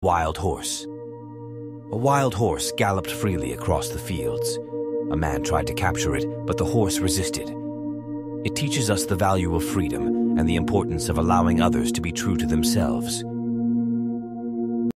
Wild Horse A wild horse galloped freely across the fields. A man tried to capture it, but the horse resisted. It teaches us the value of freedom and the importance of allowing others to be true to themselves.